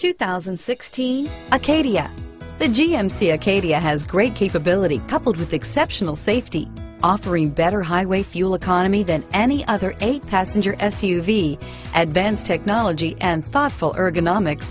2016 Acadia. The GMC Acadia has great capability coupled with exceptional safety, offering better highway fuel economy than any other eight-passenger SUV, advanced technology, and thoughtful ergonomics.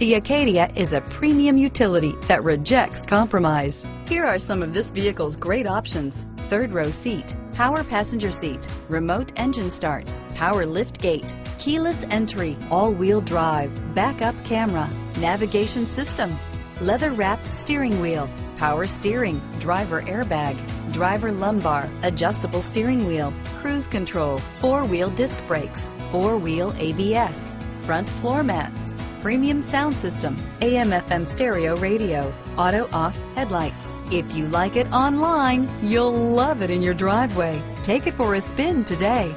The Acadia is a premium utility that rejects compromise. Here are some of this vehicle's great options. Third row seat, power passenger seat, remote engine start, power lift gate, keyless entry, all-wheel drive, backup camera, navigation system, leather-wrapped steering wheel, power steering, driver airbag, driver lumbar, adjustable steering wheel, cruise control, four-wheel disc brakes, four-wheel ABS, front floor mats, premium sound system, AM FM stereo radio, auto off headlights. If you like it online, you'll love it in your driveway. Take it for a spin today.